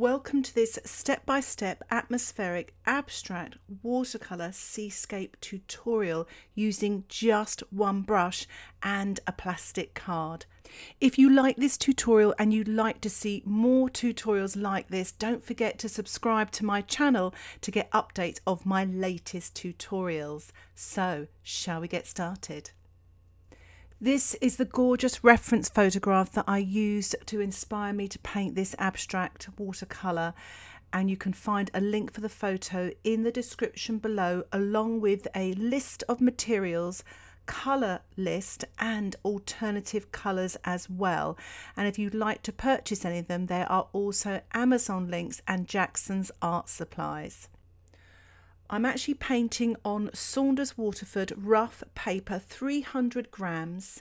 Welcome to this step-by-step atmospheric abstract watercolour seascape tutorial using just one brush and a plastic card. If you like this tutorial and you'd like to see more tutorials like this, don't forget to subscribe to my channel to get updates of my latest tutorials. So, shall we get started? This is the gorgeous reference photograph that I used to inspire me to paint this abstract watercolour and you can find a link for the photo in the description below along with a list of materials colour list and alternative colours as well and if you'd like to purchase any of them there are also Amazon links and Jackson's art supplies. I'm actually painting on Saunders Waterford rough paper 300 grams.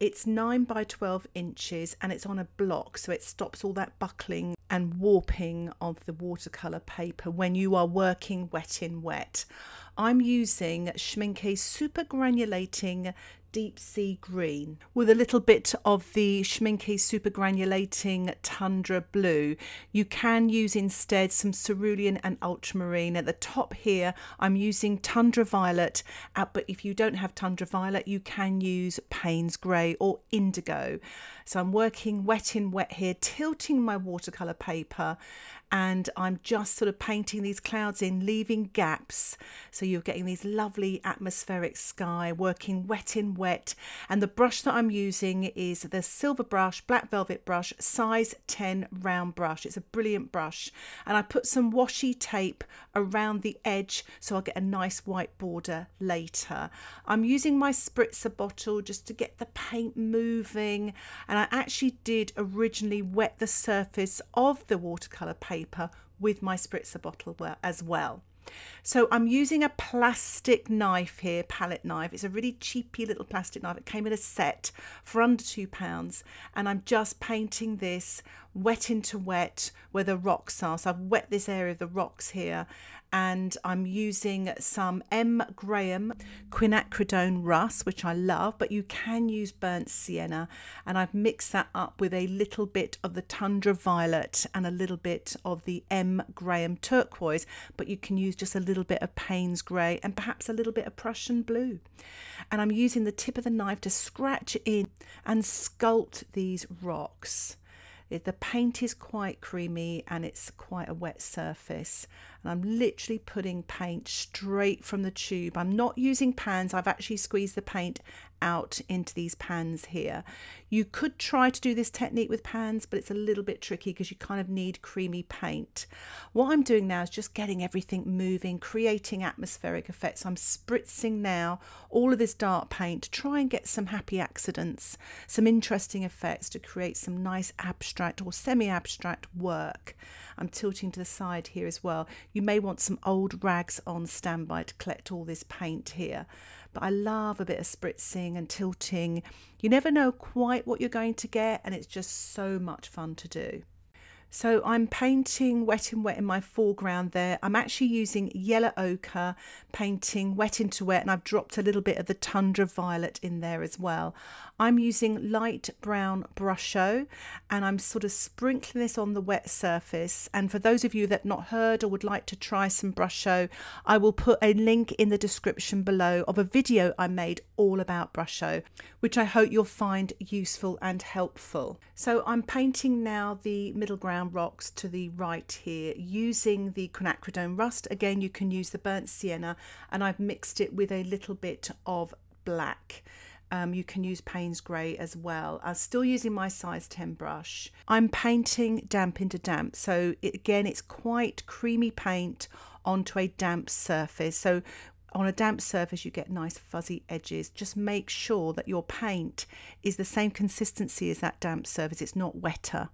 It's 9 by 12 inches and it's on a block so it stops all that buckling and warping of the watercolour paper when you are working wet in wet. I'm using Schmincke Super Granulating deep sea green with a little bit of the Schmincke super granulating tundra blue. You can use instead some cerulean and ultramarine. At the top here I'm using tundra violet uh, but if you don't have tundra violet you can use Payne's grey or indigo. So I'm working wet in wet here tilting my watercolour paper and I'm just sort of painting these clouds in, leaving gaps. So you're getting these lovely atmospheric sky, working wet in wet. And the brush that I'm using is the Silver Brush, Black Velvet Brush, size 10 round brush. It's a brilliant brush. And I put some washi tape around the edge so I'll get a nice white border later. I'm using my spritzer bottle just to get the paint moving. And I actually did originally wet the surface of the watercolour paper paper with my spritzer bottle as well. So I'm using a plastic knife here, palette knife. It's a really cheapy little plastic knife. It came in a set for under two pounds. And I'm just painting this wet into wet where the rocks are. So I've wet this area of the rocks here and I'm using some M. Graham quinacridone rust, which I love, but you can use burnt sienna. And I've mixed that up with a little bit of the tundra violet and a little bit of the M. Graham turquoise, but you can use just a little bit of Payne's grey and perhaps a little bit of Prussian blue. And I'm using the tip of the knife to scratch in and sculpt these rocks. The paint is quite creamy and it's quite a wet surface and I'm literally putting paint straight from the tube. I'm not using pans, I've actually squeezed the paint out into these pans here. You could try to do this technique with pans, but it's a little bit tricky because you kind of need creamy paint. What I'm doing now is just getting everything moving, creating atmospheric effects. I'm spritzing now all of this dark paint to try and get some happy accidents, some interesting effects to create some nice abstract or semi-abstract work. I'm tilting to the side here as well. You may want some old rags on standby to collect all this paint here. But I love a bit of spritzing and tilting. You never know quite what you're going to get and it's just so much fun to do. So I'm painting wet in wet in my foreground there. I'm actually using yellow ochre, painting wet into wet, and I've dropped a little bit of the tundra violet in there as well. I'm using light brown brusho and I'm sort of sprinkling this on the wet surface. And for those of you that not heard or would like to try some brusho, I will put a link in the description below of a video I made all about brusho, which I hope you'll find useful and helpful. So I'm painting now the middle ground rocks to the right here using the quinacridone rust. Again, you can use the burnt sienna and I've mixed it with a little bit of black. Um, you can use Payne's Grey as well. I'm still using my size 10 brush. I'm painting damp into damp. So it, again, it's quite creamy paint onto a damp surface. So on a damp surface you get nice fuzzy edges just make sure that your paint is the same consistency as that damp surface it's not wetter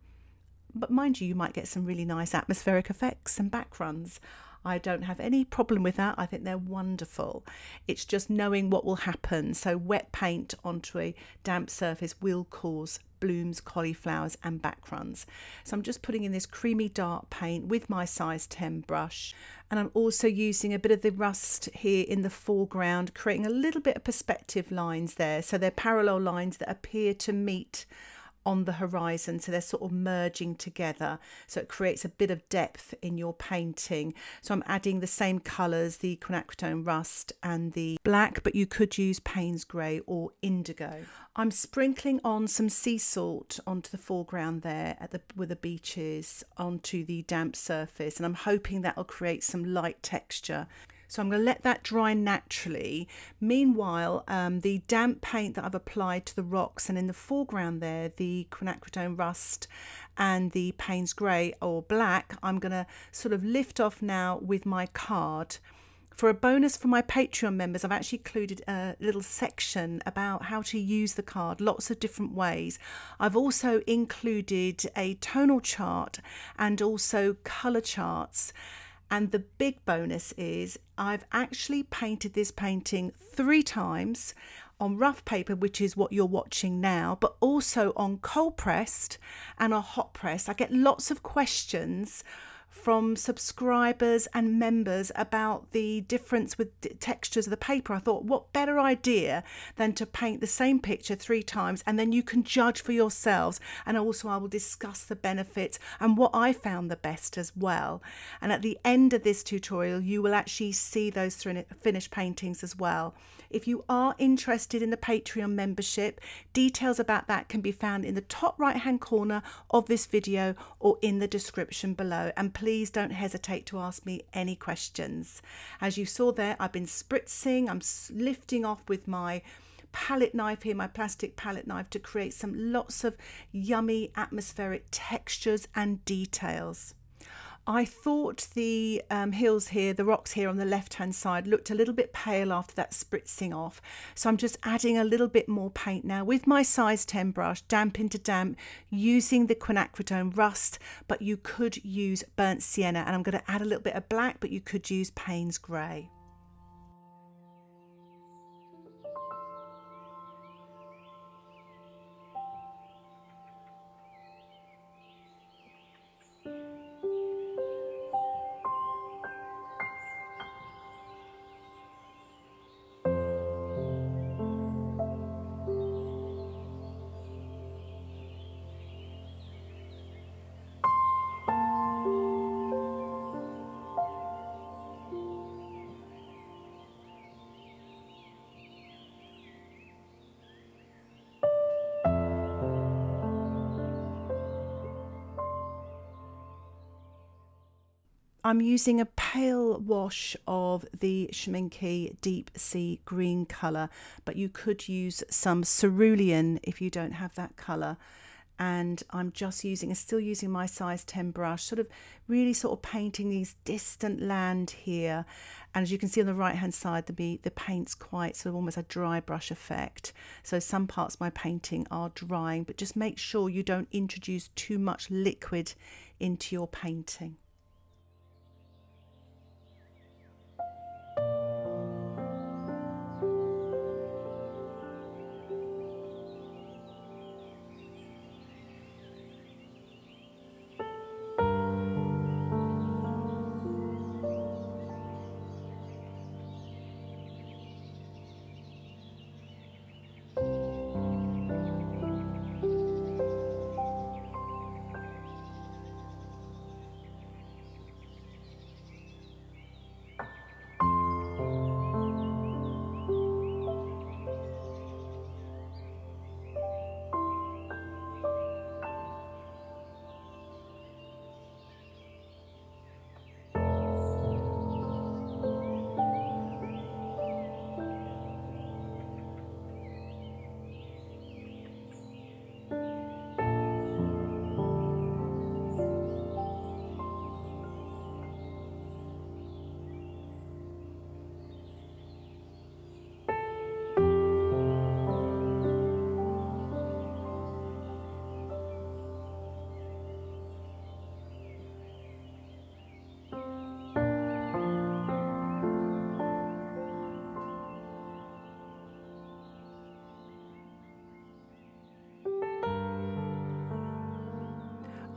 but mind you, you might get some really nice atmospheric effects and backgrounds. I don't have any problem with that. I think they're wonderful. It's just knowing what will happen. So wet paint onto a damp surface will cause blooms, cauliflowers and backruns. So I'm just putting in this creamy dark paint with my size 10 brush and I'm also using a bit of the rust here in the foreground creating a little bit of perspective lines there so they're parallel lines that appear to meet on the horizon. So they're sort of merging together. So it creates a bit of depth in your painting. So i'm adding the same colors the quinacridone rust and the black but you could use payne's grey or indigo. I'm sprinkling on some sea salt onto the foreground there at the with the beaches onto the damp surface and i'm hoping that will create some light texture so I'm going to let that dry naturally. Meanwhile, um, the damp paint that I've applied to the rocks and in the foreground there, the quinacridone rust and the Payne's grey or black, I'm going to sort of lift off now with my card. For a bonus for my Patreon members, I've actually included a little section about how to use the card, lots of different ways. I've also included a tonal chart and also colour charts. And the big bonus is I've actually painted this painting three times on rough paper, which is what you're watching now, but also on cold pressed and a hot press. I get lots of questions from subscribers and members about the difference with textures of the paper. I thought, what better idea than to paint the same picture three times and then you can judge for yourselves. And also, I will discuss the benefits and what I found the best as well. And at the end of this tutorial, you will actually see those finished paintings as well. If you are interested in the Patreon membership, details about that can be found in the top right hand corner of this video or in the description below. And please don't hesitate to ask me any questions. As you saw there, I've been spritzing, I'm lifting off with my palette knife here, my plastic palette knife, to create some lots of yummy atmospheric textures and details. I thought the um, hills here, the rocks here on the left hand side looked a little bit pale after that spritzing off. So I'm just adding a little bit more paint now with my size 10 brush, damp into damp, using the quinacridone rust, but you could use burnt sienna and I'm going to add a little bit of black, but you could use Payne's grey. I'm using a pale wash of the Schmincke Deep Sea Green colour, but you could use some cerulean if you don't have that colour. And I'm just using, still using my size 10 brush, sort of really sort of painting these distant land here. And as you can see on the right hand side, the, the paint's quite sort of almost a dry brush effect. So some parts of my painting are drying, but just make sure you don't introduce too much liquid into your painting.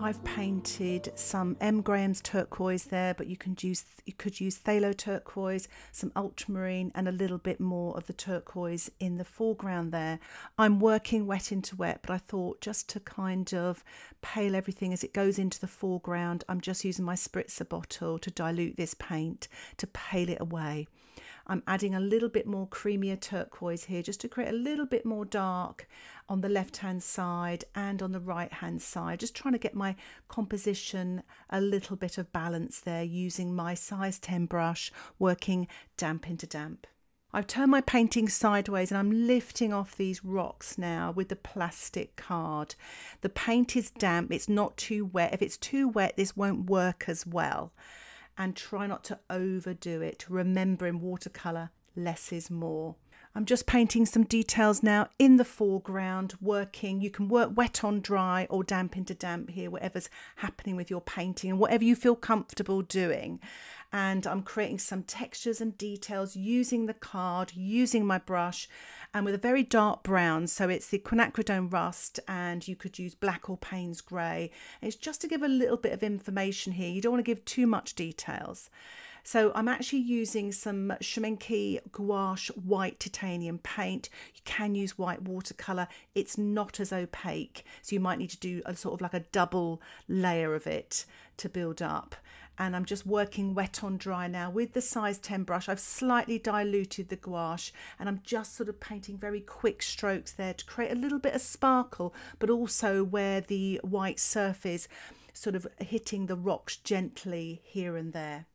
I've painted some M Graham's turquoise there, but you can use you could use phthalo turquoise, some ultramarine, and a little bit more of the turquoise in the foreground there. I'm working wet into wet, but I thought just to kind of pale everything as it goes into the foreground, I'm just using my spritzer bottle to dilute this paint to pale it away. I'm adding a little bit more creamier turquoise here just to create a little bit more dark on the left hand side and on the right hand side. Just trying to get my composition a little bit of balance there using my size 10 brush working damp into damp. I've turned my painting sideways and I'm lifting off these rocks now with the plastic card. The paint is damp, it's not too wet. If it's too wet, this won't work as well and try not to overdo it. Remember in watercolour, less is more. I'm just painting some details now in the foreground, working. You can work wet on dry or damp into damp here, whatever's happening with your painting and whatever you feel comfortable doing and I'm creating some textures and details using the card, using my brush and with a very dark brown. So it's the quinacridone rust and you could use black or Payne's grey. It's just to give a little bit of information here. You don't want to give too much details. So I'm actually using some Schmincke gouache white titanium paint. You can use white watercolour. It's not as opaque. So you might need to do a sort of like a double layer of it to build up and I'm just working wet on dry now with the size 10 brush. I've slightly diluted the gouache and I'm just sort of painting very quick strokes there to create a little bit of sparkle but also where the white surface sort of hitting the rocks gently here and there.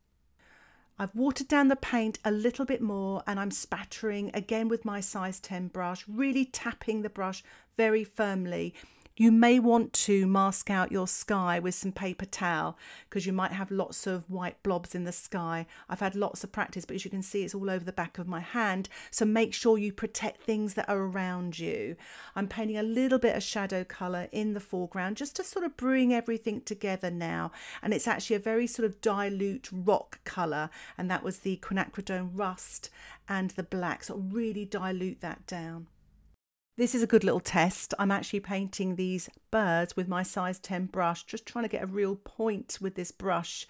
I've watered down the paint a little bit more and I'm spattering again with my size 10 brush, really tapping the brush very firmly you may want to mask out your sky with some paper towel because you might have lots of white blobs in the sky. I've had lots of practice, but as you can see, it's all over the back of my hand. So make sure you protect things that are around you. I'm painting a little bit of shadow colour in the foreground just to sort of bring everything together now. And it's actually a very sort of dilute rock colour. And that was the quinacridone rust and the black. So really dilute that down. This is a good little test. I'm actually painting these birds with my size 10 brush, just trying to get a real point with this brush.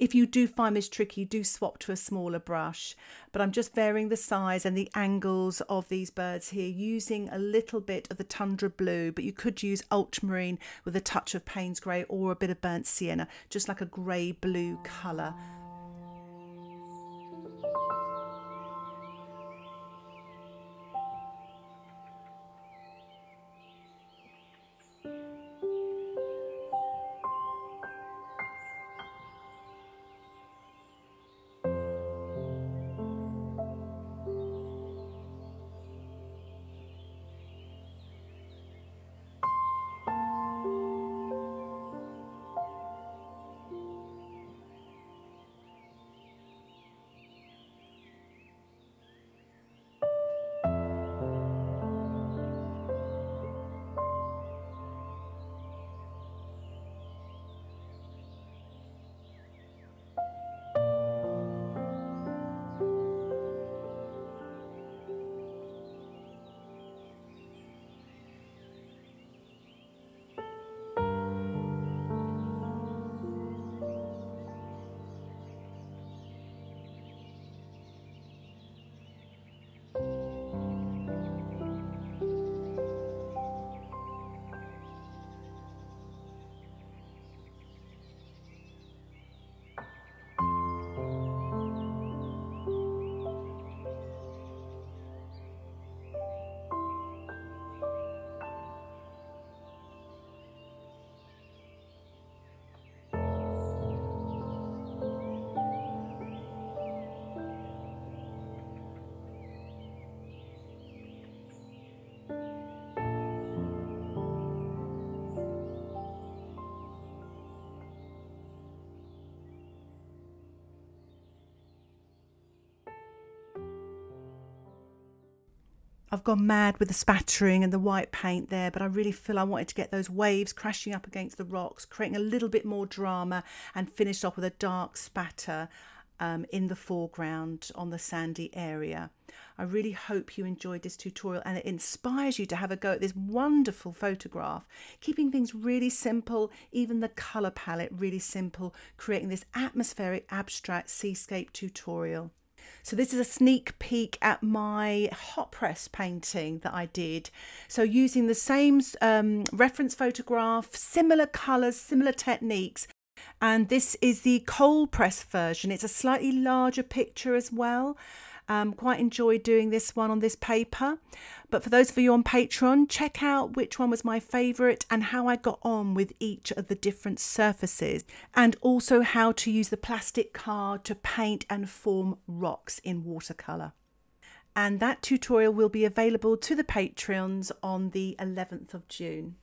If you do find this tricky, do swap to a smaller brush. But I'm just varying the size and the angles of these birds here using a little bit of the tundra blue, but you could use ultramarine with a touch of Payne's grey or a bit of burnt sienna, just like a grey blue colour. I've gone mad with the spattering and the white paint there, but I really feel I wanted to get those waves crashing up against the rocks, creating a little bit more drama and finished off with a dark spatter um, in the foreground on the sandy area. I really hope you enjoyed this tutorial and it inspires you to have a go at this wonderful photograph, keeping things really simple, even the colour palette really simple, creating this atmospheric abstract seascape tutorial. So this is a sneak peek at my hot press painting that I did. So using the same um, reference photograph, similar colours, similar techniques, and this is the cold press version. It's a slightly larger picture as well. Um, quite enjoyed doing this one on this paper. But for those of you on Patreon, check out which one was my favourite and how I got on with each of the different surfaces, and also how to use the plastic card to paint and form rocks in watercolour. And that tutorial will be available to the Patreons on the 11th of June.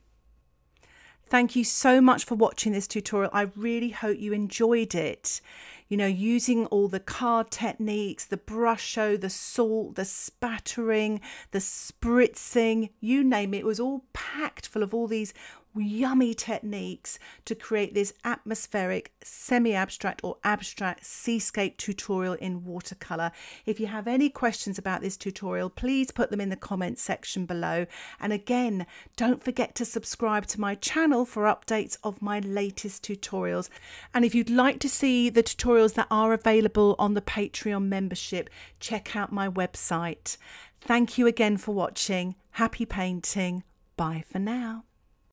Thank you so much for watching this tutorial. I really hope you enjoyed it. You know, using all the card techniques, the brush the salt, the spattering, the spritzing, you name it. It was all packed full of all these yummy techniques to create this atmospheric, semi-abstract or abstract seascape tutorial in watercolor. If you have any questions about this tutorial, please put them in the comments section below. And again, don't forget to subscribe to my channel for updates of my latest tutorials. And if you'd like to see the tutorials that are available on the Patreon membership, check out my website. Thank you again for watching. Happy painting. Bye for now.